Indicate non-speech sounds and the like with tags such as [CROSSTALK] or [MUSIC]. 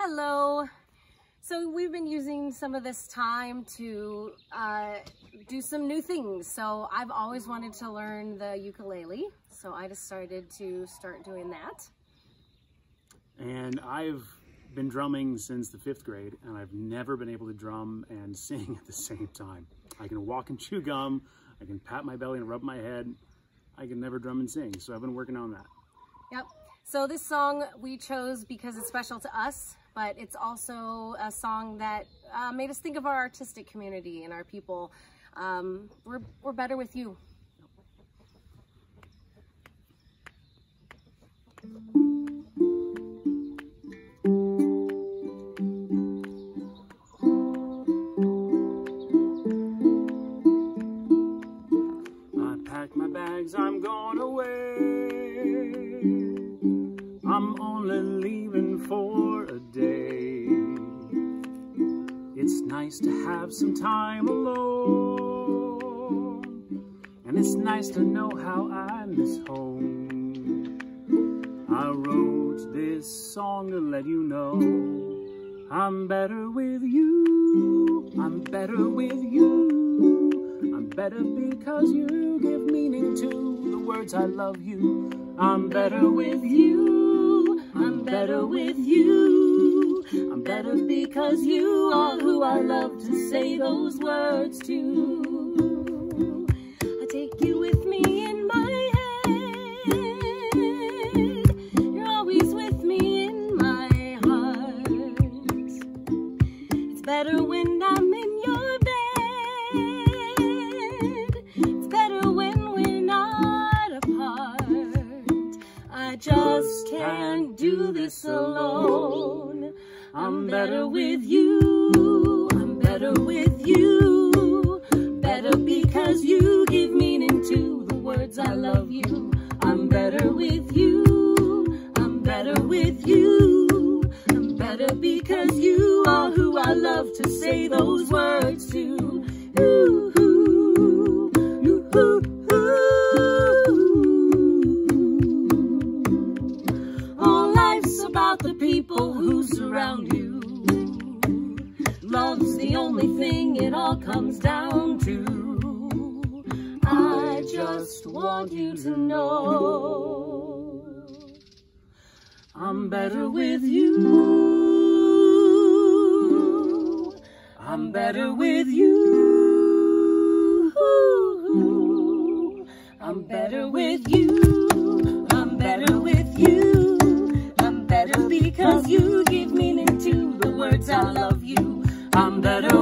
Hello. So we've been using some of this time to uh, do some new things. So I've always wanted to learn the ukulele. So I decided to start doing that. And I've been drumming since the fifth grade and I've never been able to drum and [LAUGHS] sing at the same time. I can walk and chew gum, I can pat my belly and rub my head. I can never drum and sing. So I've been working on that. Yep. So this song we chose because it's special to us, but it's also a song that uh, made us think of our artistic community and our people. Um, we're, we're better with you. I pack my bags, I'm going away. Only leaving for a day. It's nice to have some time alone. And it's nice to know how I miss home. I wrote this song to let you know I'm better with you. I'm better with you. I'm better because you give meaning to the words I love you. I'm better with you. I'm better with you. I'm better because you are who I love to say those words to. Just can't do this alone. I'm better with you. I'm better with you. Better because you give meaning to the words I love you. I'm better with you. I'm better with you. I'm better because you are who I love to say those words all comes down to. I just want you to know I'm better with you. I'm better with you. I'm better with you. I'm better with you. I'm better because you give meaning to the words I love you. I'm better